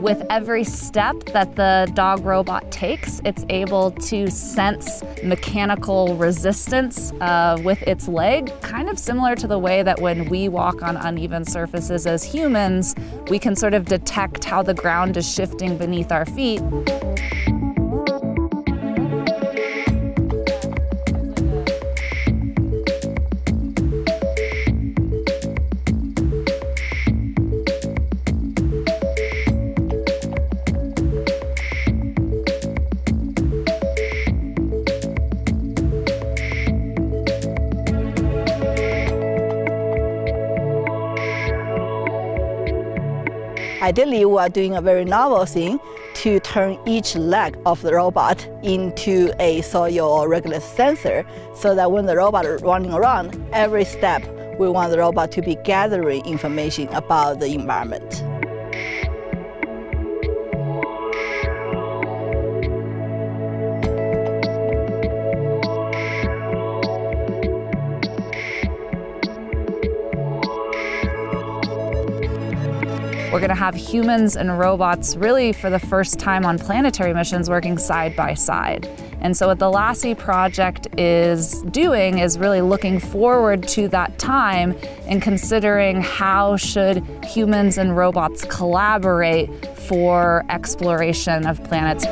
With every step that the dog robot takes, it's able to sense mechanical resistance uh, with its leg, kind of similar to the way that when we walk on uneven surfaces as humans, we can sort of detect how the ground is shifting beneath our feet. Ideally, we are doing a very novel thing to turn each leg of the robot into a soil regular sensor so that when the robot is running around, every step we want the robot to be gathering information about the environment. We're going to have humans and robots really for the first time on planetary missions working side by side. And so what the LASSIE project is doing is really looking forward to that time and considering how should humans and robots collaborate for exploration of planets.